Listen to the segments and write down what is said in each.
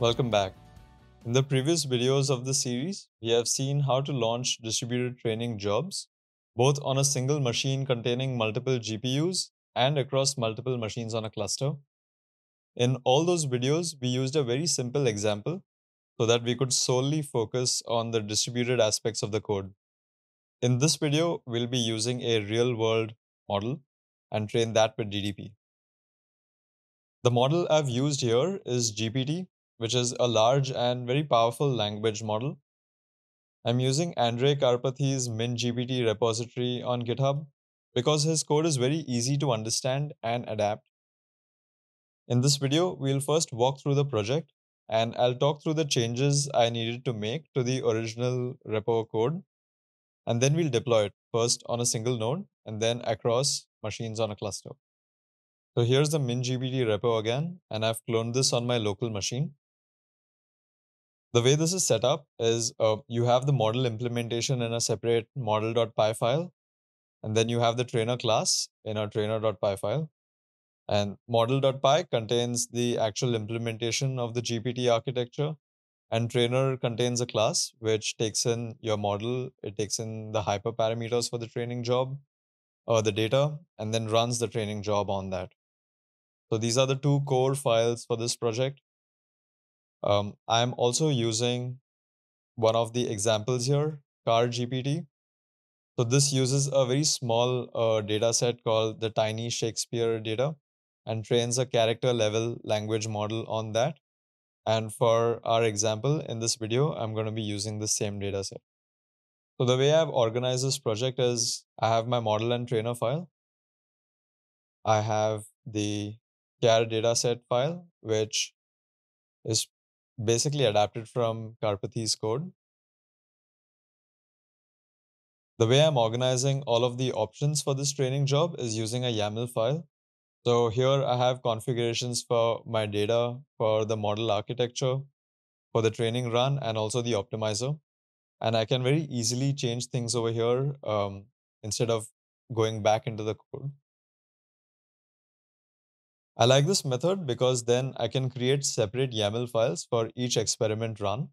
Welcome back. In the previous videos of the series, we have seen how to launch distributed training jobs, both on a single machine containing multiple GPUs and across multiple machines on a cluster. In all those videos, we used a very simple example so that we could solely focus on the distributed aspects of the code. In this video, we'll be using a real world model and train that with DDP. The model I've used here is GPT, which is a large and very powerful language model. I'm using Andrej Karpathy's MinGPT repository on GitHub because his code is very easy to understand and adapt. In this video, we'll first walk through the project and I'll talk through the changes I needed to make to the original repo code. And then we'll deploy it first on a single node and then across machines on a cluster. So here's the MinGPT repo again, and I've cloned this on my local machine. The way this is set up is uh, you have the model implementation in a separate model.py file, and then you have the trainer class in a trainer.py file. And model.py contains the actual implementation of the GPT architecture, and trainer contains a class which takes in your model, it takes in the hyperparameters for the training job, or the data, and then runs the training job on that. So these are the two core files for this project. Um, I'm also using one of the examples here, char GPT. So this uses a very small uh, data set called the tiny Shakespeare data and trains a character level language model on that. And for our example in this video, I'm going to be using the same data set. So the way I've organized this project is I have my model and trainer file. I have the char dataset file, which is basically adapted from Karpathy's code. The way I'm organizing all of the options for this training job is using a YAML file. So here I have configurations for my data, for the model architecture, for the training run, and also the optimizer. And I can very easily change things over here um, instead of going back into the code. I like this method because then I can create separate YAML files for each experiment run.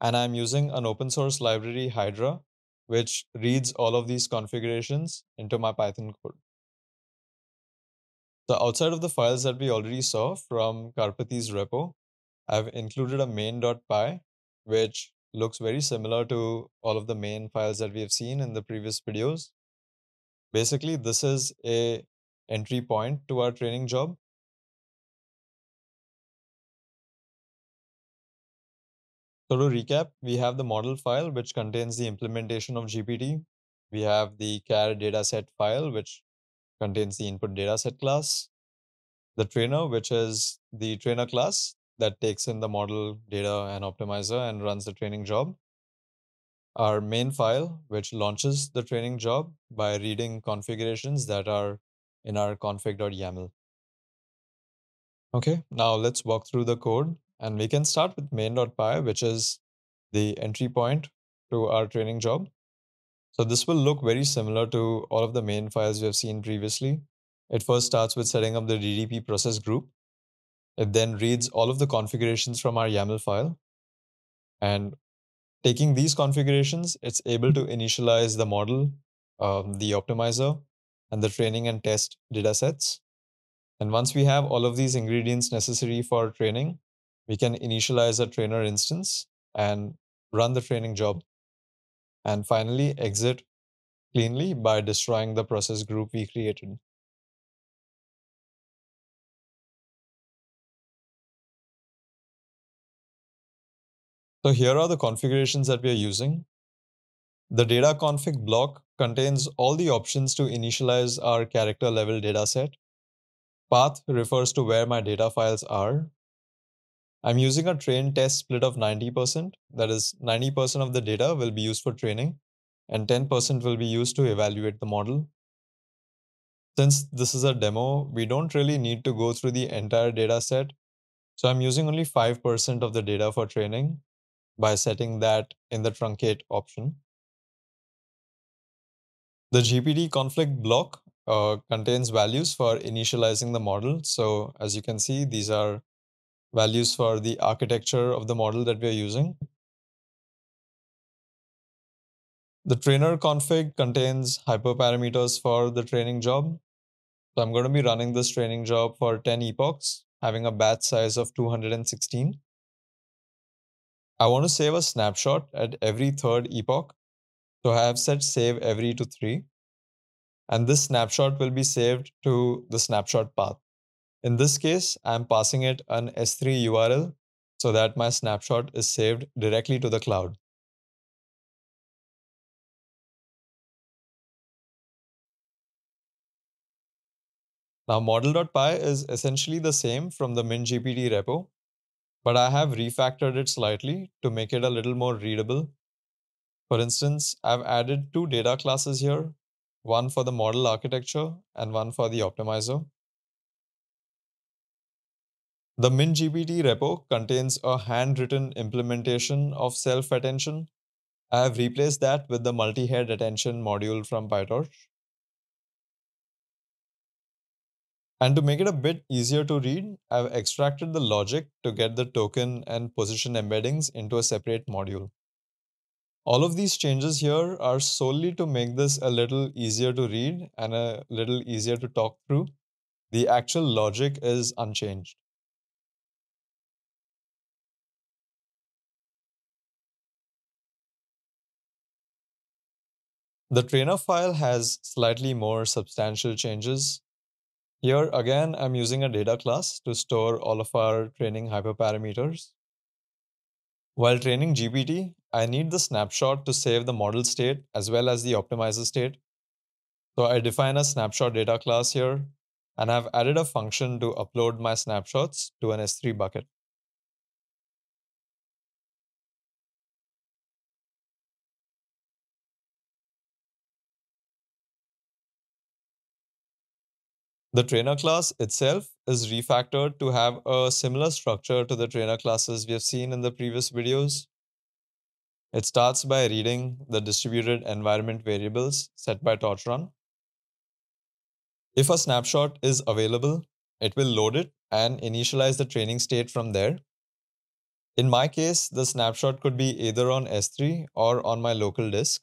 And I'm using an open source library, Hydra, which reads all of these configurations into my Python code. So outside of the files that we already saw from Karpathy's repo, I've included a main.py, which looks very similar to all of the main files that we have seen in the previous videos. Basically, this is a entry point to our training job. So to recap, we have the model file, which contains the implementation of GPT. We have the char dataset file, which contains the input dataset class. The trainer, which is the trainer class that takes in the model data and optimizer and runs the training job. Our main file, which launches the training job by reading configurations that are in our config.yaml. Okay, now let's walk through the code and we can start with main.py, which is the entry point to our training job. So this will look very similar to all of the main files we have seen previously. It first starts with setting up the DDP process group. It then reads all of the configurations from our YAML file. And taking these configurations, it's able to initialize the model, um, the optimizer, and the training and test datasets. And once we have all of these ingredients necessary for training, we can initialize a trainer instance and run the training job. And finally, exit cleanly by destroying the process group we created. So here are the configurations that we are using. The data config block contains all the options to initialize our character level dataset. Path refers to where my data files are. I'm using a train test split of 90%. That is 90% of the data will be used for training and 10% will be used to evaluate the model. Since this is a demo, we don't really need to go through the entire data set. So I'm using only 5% of the data for training by setting that in the truncate option. The GPT config block uh, contains values for initializing the model. So as you can see, these are values for the architecture of the model that we are using. The trainer config contains hyperparameters for the training job. So I'm going to be running this training job for 10 epochs, having a batch size of 216. I want to save a snapshot at every third epoch. So I have set save every to three. And this snapshot will be saved to the snapshot path. In this case, I'm passing it an S3 URL so that my snapshot is saved directly to the cloud. Now model.py is essentially the same from the MinGPT repo, but I have refactored it slightly to make it a little more readable. For instance, I've added two data classes here, one for the model architecture and one for the optimizer. The MinGPT repo contains a handwritten implementation of self-attention. I have replaced that with the multi-head attention module from PyTorch. And to make it a bit easier to read, I've extracted the logic to get the token and position embeddings into a separate module. All of these changes here are solely to make this a little easier to read and a little easier to talk through. The actual logic is unchanged. The trainer file has slightly more substantial changes here again, I'm using a data class to store all of our training hyperparameters. While training GPT, I need the snapshot to save the model state as well as the optimizer state. So I define a snapshot data class here, and I've added a function to upload my snapshots to an S3 bucket. The trainer class itself is refactored to have a similar structure to the trainer classes we have seen in the previous videos. It starts by reading the distributed environment variables set by TorchRun. If a snapshot is available, it will load it and initialize the training state from there. In my case, the snapshot could be either on S3 or on my local disk.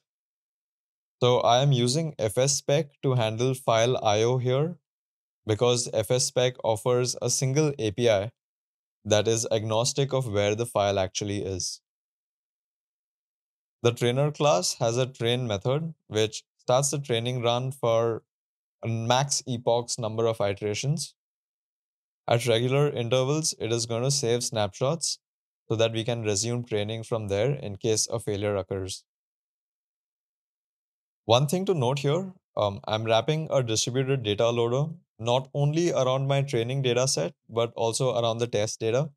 So I am using fsspec to handle file IO here because FSSpec offers a single API that is agnostic of where the file actually is. The trainer class has a train method which starts the training run for a max epochs number of iterations. At regular intervals, it is going to save snapshots so that we can resume training from there in case a failure occurs. One thing to note here, um, I'm wrapping a distributed data loader not only around my training data set, but also around the test data.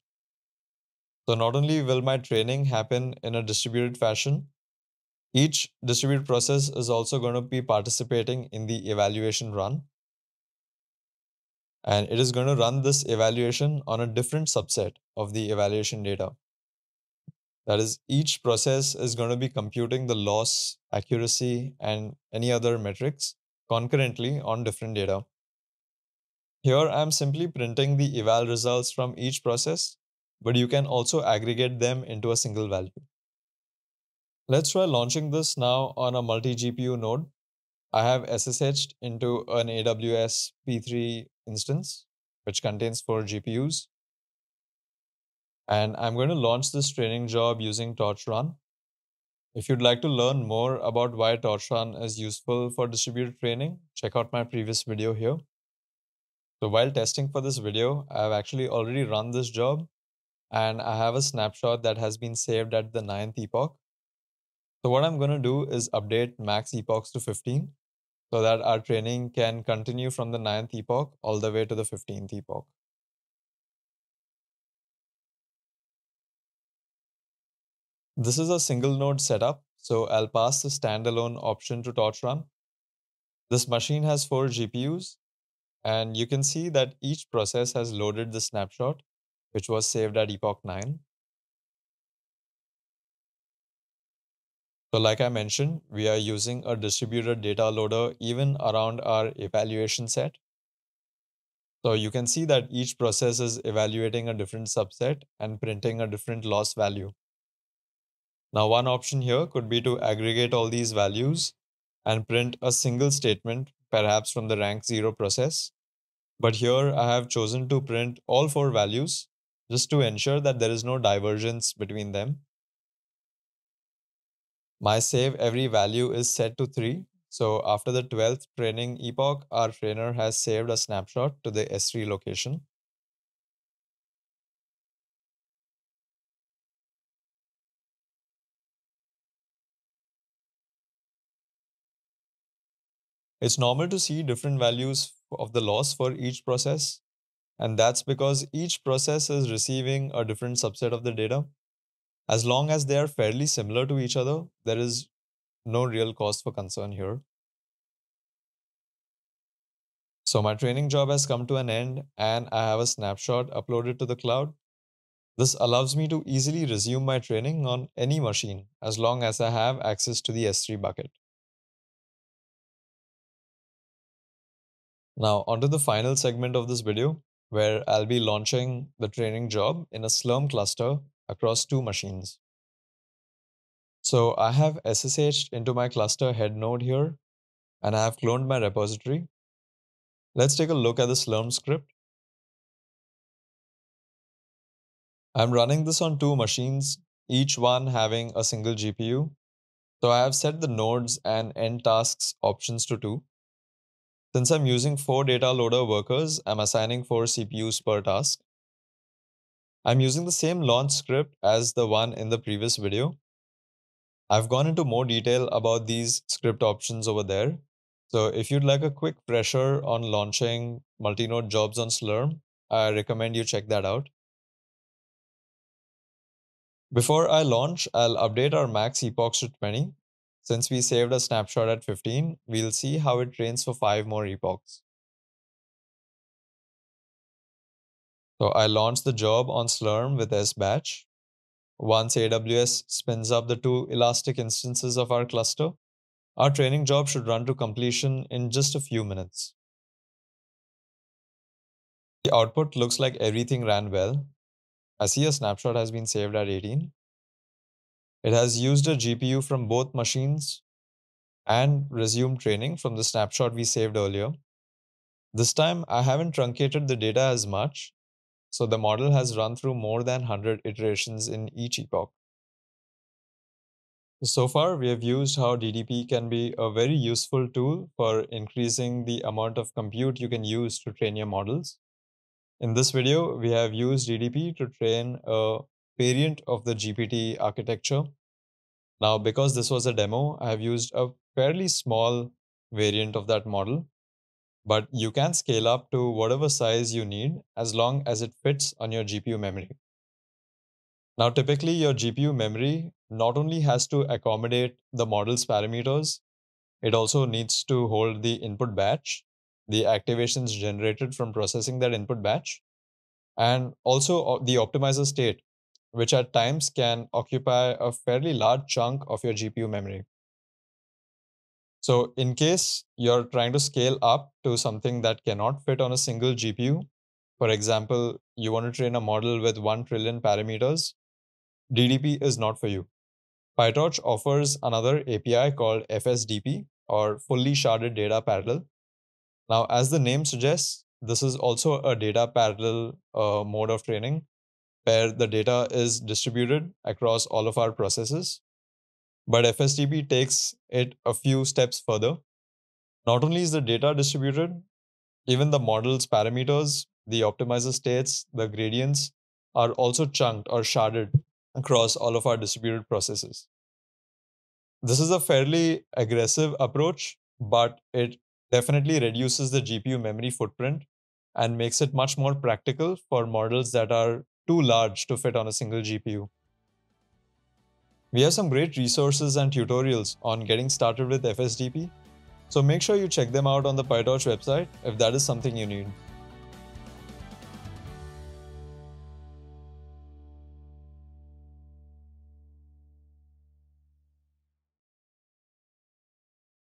So not only will my training happen in a distributed fashion, each distributed process is also going to be participating in the evaluation run. And it is going to run this evaluation on a different subset of the evaluation data. That is, each process is going to be computing the loss, accuracy, and any other metrics concurrently on different data. Here I'm simply printing the eval results from each process, but you can also aggregate them into a single value. Let's try launching this now on a multi-GPU node. I have SSH'd into an AWS P3 instance, which contains four GPUs. And I'm going to launch this training job using TorchRun. If you'd like to learn more about why TorchRun is useful for distributed training, check out my previous video here. So while testing for this video, I've actually already run this job and I have a snapshot that has been saved at the ninth epoch. So what I'm going to do is update max epochs to 15 so that our training can continue from the ninth epoch all the way to the 15th epoch. This is a single node setup, so I'll pass the standalone option to TorchRun. This machine has four GPUs and you can see that each process has loaded the snapshot, which was saved at epoch 9. So like I mentioned, we are using a distributed data loader even around our evaluation set. So you can see that each process is evaluating a different subset and printing a different loss value. Now, one option here could be to aggregate all these values and print a single statement, perhaps from the rank 0 process. But here I have chosen to print all four values just to ensure that there is no divergence between them. My save every value is set to 3. So after the 12th training epoch, our trainer has saved a snapshot to the S3 location. It's normal to see different values of the loss for each process. And that's because each process is receiving a different subset of the data. As long as they are fairly similar to each other, there is no real cause for concern here. So my training job has come to an end and I have a snapshot uploaded to the cloud. This allows me to easily resume my training on any machine as long as I have access to the S3 bucket. Now onto the final segment of this video where I'll be launching the training job in a Slurm cluster across two machines. So I have SSH'd into my cluster head node here and I have cloned my repository. Let's take a look at the Slurm script. I'm running this on two machines, each one having a single GPU. So I have set the nodes and ntasks options to 2. Since I'm using four data loader workers, I'm assigning four CPUs per task. I'm using the same launch script as the one in the previous video. I've gone into more detail about these script options over there. So if you'd like a quick pressure on launching multi-node jobs on Slurm, I recommend you check that out. Before I launch, I'll update our max epochs to 20 since we saved a snapshot at 15, we'll see how it trains for 5 more epochs. So I launched the job on Slurm with SBatch. Once AWS spins up the two Elastic instances of our cluster, our training job should run to completion in just a few minutes. The output looks like everything ran well. I see a snapshot has been saved at 18. It has used a GPU from both machines and resumed training from the snapshot we saved earlier. This time, I haven't truncated the data as much, so the model has run through more than 100 iterations in each epoch. So far, we have used how DDP can be a very useful tool for increasing the amount of compute you can use to train your models. In this video, we have used DDP to train a variant of the GPT architecture. Now, because this was a demo, I have used a fairly small variant of that model, but you can scale up to whatever size you need as long as it fits on your GPU memory. Now, typically your GPU memory not only has to accommodate the model's parameters, it also needs to hold the input batch, the activations generated from processing that input batch, and also uh, the optimizer state, which at times can occupy a fairly large chunk of your GPU memory. So in case you're trying to scale up to something that cannot fit on a single GPU, for example, you want to train a model with 1 trillion parameters, DDP is not for you. PyTorch offers another API called FSDP or Fully Sharded Data Parallel. Now, as the name suggests, this is also a data parallel uh, mode of training where the data is distributed across all of our processes. But FSDP takes it a few steps further. Not only is the data distributed, even the model's parameters, the optimizer states, the gradients are also chunked or sharded across all of our distributed processes. This is a fairly aggressive approach, but it definitely reduces the GPU memory footprint and makes it much more practical for models that are too large to fit on a single GPU. We have some great resources and tutorials on getting started with FSDP, so make sure you check them out on the PyTorch website if that is something you need.